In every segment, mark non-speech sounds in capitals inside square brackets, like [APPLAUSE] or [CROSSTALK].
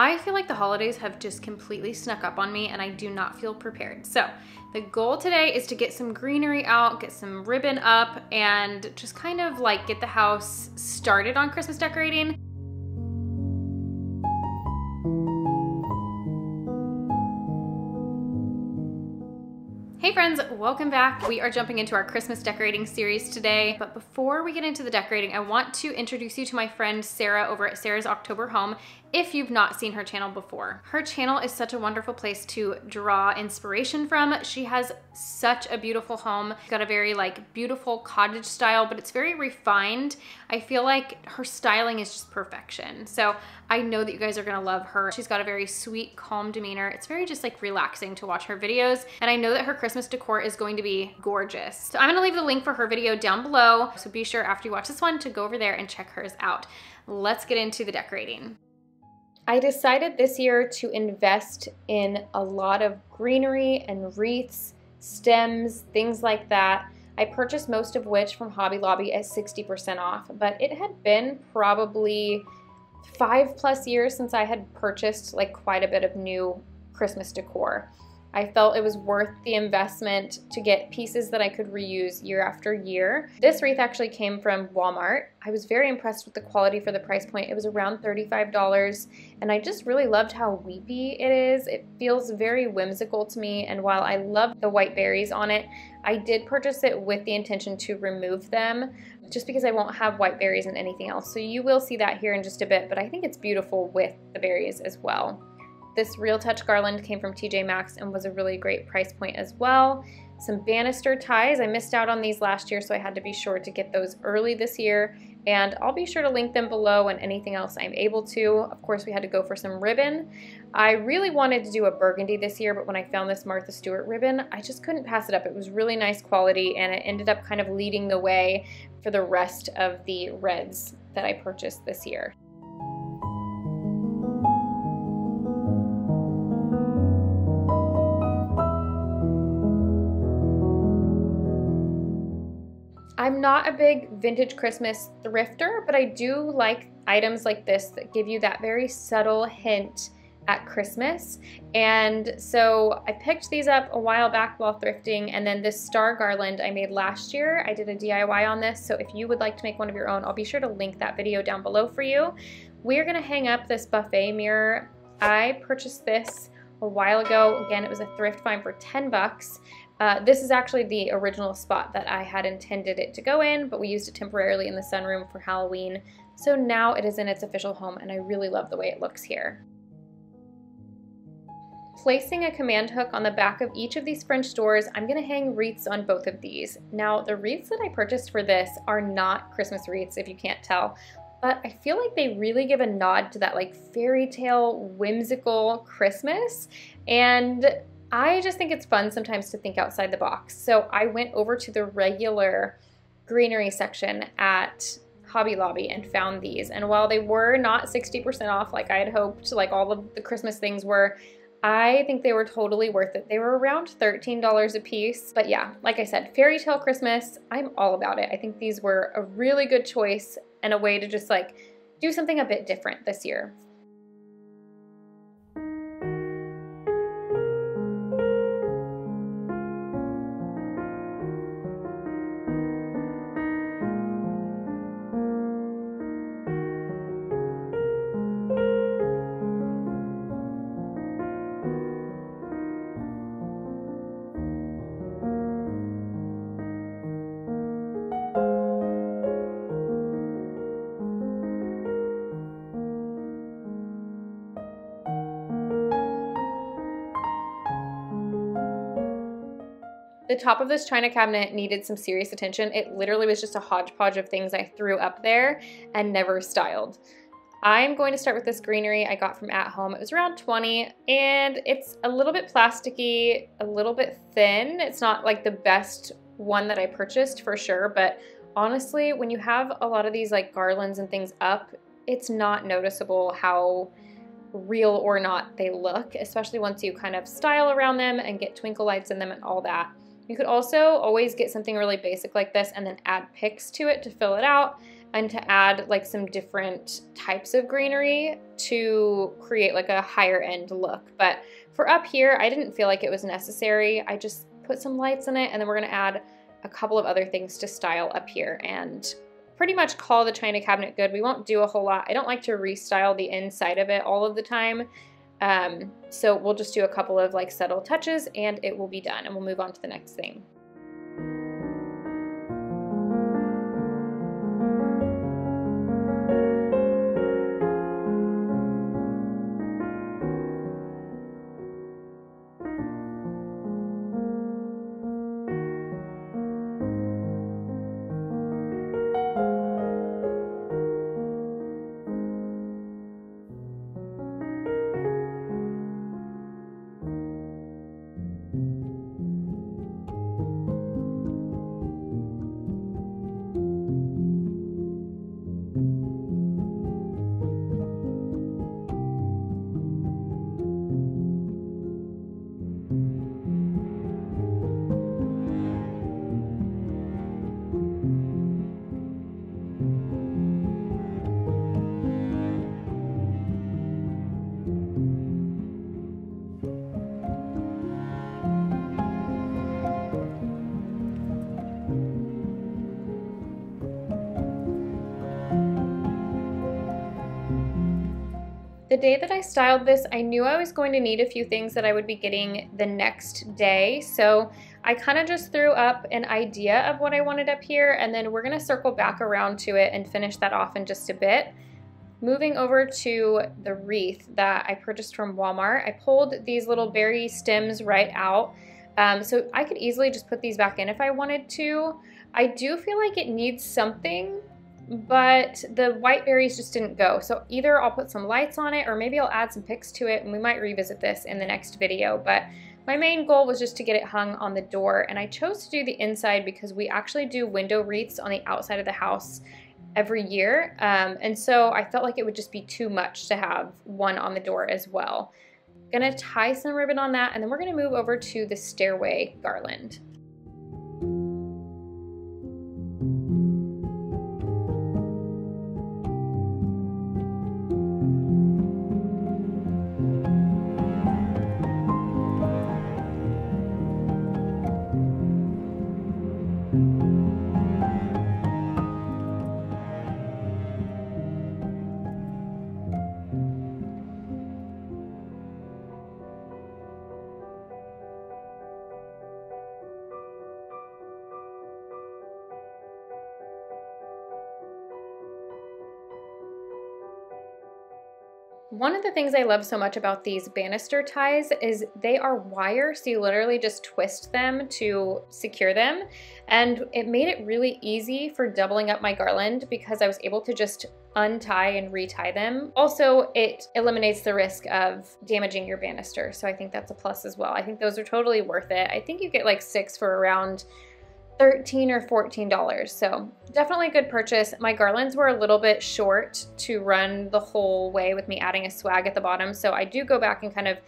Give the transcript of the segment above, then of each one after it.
I feel like the holidays have just completely snuck up on me and I do not feel prepared. So the goal today is to get some greenery out, get some ribbon up, and just kind of like get the house started on Christmas decorating. Hey friends, welcome back. We are jumping into our Christmas decorating series today. But before we get into the decorating, I want to introduce you to my friend Sarah over at Sarah's October Home if you've not seen her channel before. Her channel is such a wonderful place to draw inspiration from. She has such a beautiful home. She's got a very like beautiful cottage style, but it's very refined. I feel like her styling is just perfection. So I know that you guys are gonna love her. She's got a very sweet, calm demeanor. It's very just like relaxing to watch her videos. And I know that her Christmas decor is going to be gorgeous. So I'm gonna leave the link for her video down below. So be sure after you watch this one to go over there and check hers out. Let's get into the decorating. I decided this year to invest in a lot of greenery and wreaths, stems, things like that. I purchased most of which from Hobby Lobby at 60% off, but it had been probably five plus years since I had purchased like quite a bit of new Christmas decor. I felt it was worth the investment to get pieces that I could reuse year after year. This wreath actually came from Walmart. I was very impressed with the quality for the price point. It was around $35 and I just really loved how weepy it is. It feels very whimsical to me and while I love the white berries on it, I did purchase it with the intention to remove them just because I won't have white berries and anything else. So you will see that here in just a bit, but I think it's beautiful with the berries as well. This Real Touch garland came from TJ Maxx and was a really great price point as well. Some banister ties. I missed out on these last year, so I had to be sure to get those early this year. And I'll be sure to link them below and anything else I'm able to. Of course, we had to go for some ribbon. I really wanted to do a burgundy this year, but when I found this Martha Stewart ribbon, I just couldn't pass it up. It was really nice quality, and it ended up kind of leading the way for the rest of the reds that I purchased this year. I'm not a big vintage Christmas thrifter, but I do like items like this that give you that very subtle hint at Christmas. And so I picked these up a while back while thrifting. And then this star garland I made last year, I did a DIY on this. So if you would like to make one of your own, I'll be sure to link that video down below for you. We're gonna hang up this buffet mirror. I purchased this a while ago. Again, it was a thrift find for 10 bucks. Uh, this is actually the original spot that I had intended it to go in, but we used it temporarily in the sunroom for Halloween. So now it is in its official home and I really love the way it looks here. Placing a command hook on the back of each of these French doors, I'm gonna hang wreaths on both of these. Now, the wreaths that I purchased for this are not Christmas wreaths, if you can't tell, but I feel like they really give a nod to that like fairy tale, whimsical Christmas. And I just think it's fun sometimes to think outside the box. So I went over to the regular greenery section at Hobby Lobby and found these. And while they were not 60% off like I had hoped, like all of the Christmas things were, I think they were totally worth it. They were around $13 a piece. But yeah, like I said, fairy tale Christmas, I'm all about it. I think these were a really good choice and a way to just like do something a bit different this year. Top of this china cabinet needed some serious attention. It literally was just a hodgepodge of things I threw up there and never styled. I'm going to start with this greenery I got from At Home. It was around 20 and it's a little bit plasticky, a little bit thin. It's not like the best one that I purchased for sure, but honestly, when you have a lot of these like garlands and things up, it's not noticeable how real or not they look, especially once you kind of style around them and get twinkle lights in them and all that. You could also always get something really basic like this and then add picks to it to fill it out. and to add like some different types of greenery to create like a higher end look. But for up here, I didn't feel like it was necessary. I just put some lights in it and then we're gonna add a couple of other things to style up here and pretty much call the china cabinet good. We won't do a whole lot. I don't like to restyle the inside of it all of the time. Um, so we'll just do a couple of like subtle touches and it will be done and we'll move on to the next thing. Day that I styled this, I knew I was going to need a few things that I would be getting the next day. So I kind of just threw up an idea of what I wanted up here and then we're gonna circle back around to it and finish that off in just a bit. Moving over to the wreath that I purchased from Walmart, I pulled these little berry stems right out. Um, so I could easily just put these back in if I wanted to. I do feel like it needs something but the white berries just didn't go. So either I'll put some lights on it or maybe I'll add some picks to it and we might revisit this in the next video. But my main goal was just to get it hung on the door and I chose to do the inside because we actually do window wreaths on the outside of the house every year. Um, and so I felt like it would just be too much to have one on the door as well. Gonna tie some ribbon on that and then we're gonna move over to the stairway garland. One of the things I love so much about these banister ties is they are wire, so you literally just twist them to secure them. And it made it really easy for doubling up my garland because I was able to just untie and retie them. Also, it eliminates the risk of damaging your banister, so I think that's a plus as well. I think those are totally worth it. I think you get like six for around 13 or $14. So definitely a good purchase. My garlands were a little bit short to run the whole way with me adding a swag at the bottom. So I do go back and kind of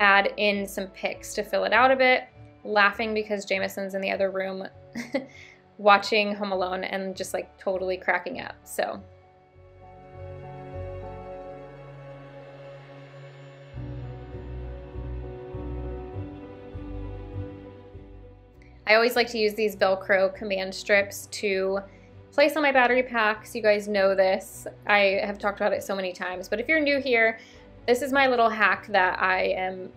add in some picks to fill it out a bit. Laughing because Jameson's in the other room [LAUGHS] watching Home Alone and just like totally cracking up. So I always like to use these Velcro command strips to place on my battery packs. You guys know this. I have talked about it so many times, but if you're new here, this is my little hack that I am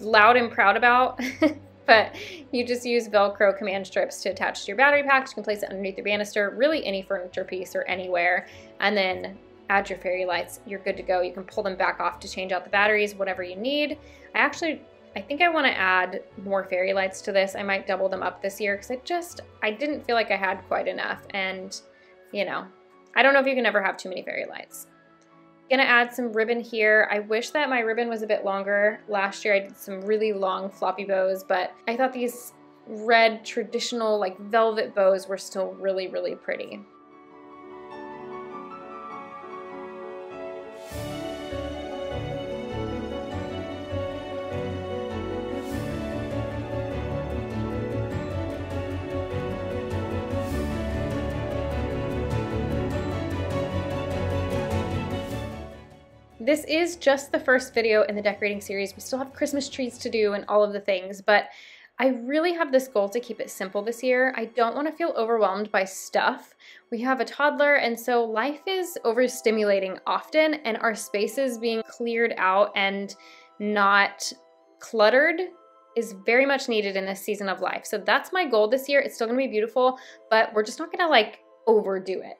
loud and proud about. [LAUGHS] but you just use Velcro command strips to attach to your battery packs. You can place it underneath your banister, really any furniture piece or anywhere, and then add your fairy lights. You're good to go. You can pull them back off to change out the batteries, whatever you need. I actually I think I want to add more fairy lights to this. I might double them up this year because I just, I didn't feel like I had quite enough. And, you know, I don't know if you can ever have too many fairy lights. Gonna add some ribbon here. I wish that my ribbon was a bit longer. Last year I did some really long floppy bows, but I thought these red traditional like velvet bows were still really, really pretty. This is just the first video in the decorating series. We still have Christmas trees to do and all of the things, but I really have this goal to keep it simple this year. I don't want to feel overwhelmed by stuff. We have a toddler, and so life is overstimulating often, and our spaces being cleared out and not cluttered is very much needed in this season of life. So that's my goal this year. It's still gonna be beautiful, but we're just not gonna like overdo it.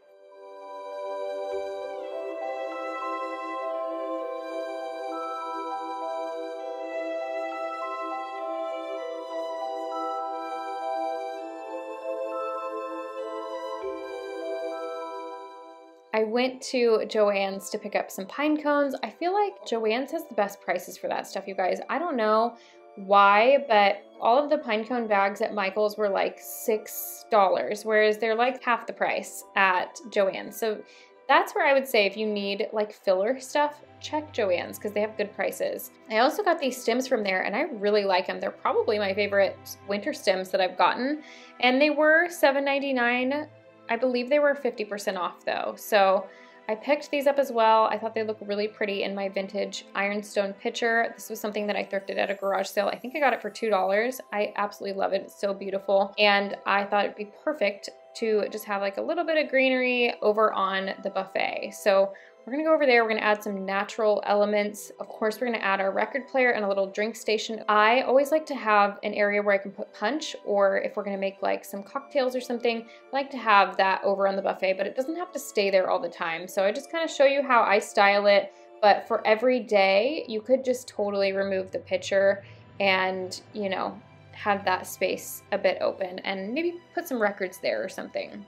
I went to Joann's to pick up some pine cones. I feel like Joann's has the best prices for that stuff, you guys. I don't know why, but all of the pine cone bags at Michael's were like $6, whereas they're like half the price at Joann's. So that's where I would say if you need like filler stuff, check Joann's because they have good prices. I also got these stems from there and I really like them. They're probably my favorite winter stems that I've gotten. And they were $7.99 I believe they were 50% off though. So I picked these up as well. I thought they look really pretty in my vintage ironstone pitcher. This was something that I thrifted at a garage sale. I think I got it for $2. I absolutely love it. It's so beautiful. And I thought it'd be perfect to just have like a little bit of greenery over on the buffet. So we're gonna go over there, we're gonna add some natural elements. Of course, we're gonna add our record player and a little drink station. I always like to have an area where I can put punch, or if we're gonna make like some cocktails or something, I like to have that over on the buffet, but it doesn't have to stay there all the time. So I just kind of show you how I style it, but for every day, you could just totally remove the pitcher and, you know, have that space a bit open and maybe put some records there or something.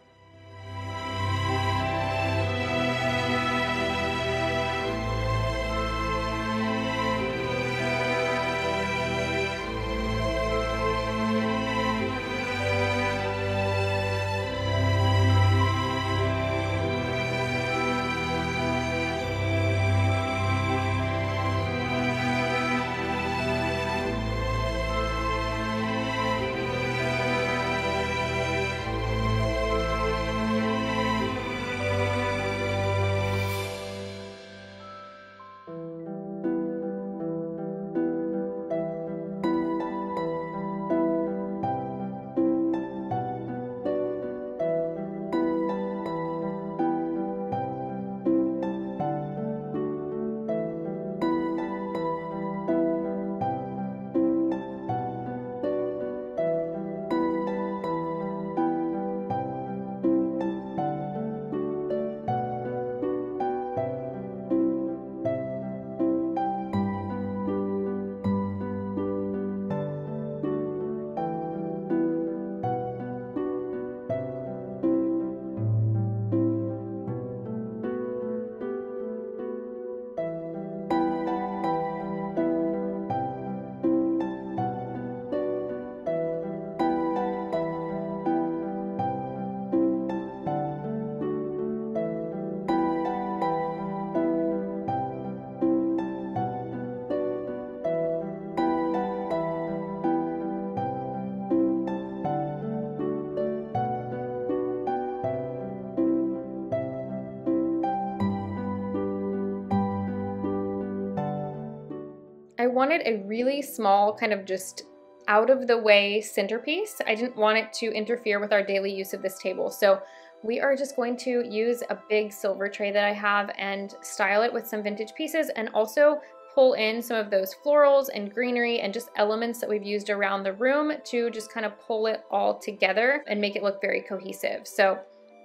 Wanted a really small kind of just out of the way centerpiece. I didn't want it to interfere with our daily use of this table. So we are just going to use a big silver tray that I have and style it with some vintage pieces and also pull in some of those florals and greenery and just elements that we've used around the room to just kind of pull it all together and make it look very cohesive. So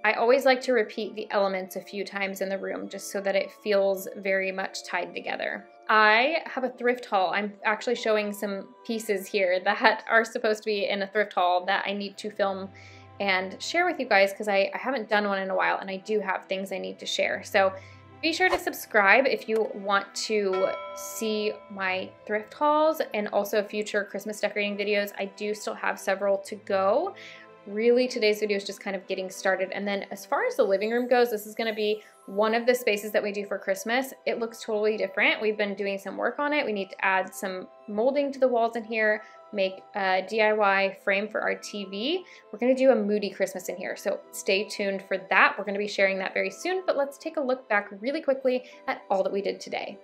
I always like to repeat the elements a few times in the room just so that it feels very much tied together. I have a thrift haul. I'm actually showing some pieces here that are supposed to be in a thrift haul that I need to film and share with you guys because I, I, haven't done one in a while and I do have things I need to share. So be sure to subscribe if you want to see my thrift hauls and also future Christmas decorating videos. I do still have several to go really today's video is just kind of getting started. And then as far as the living room goes, this is gonna be one of the spaces that we do for Christmas. It looks totally different. We've been doing some work on it. We need to add some molding to the walls in here, make a DIY frame for our TV. We're gonna do a moody Christmas in here, so stay tuned for that. We're gonna be sharing that very soon, but let's take a look back really quickly at all that we did today.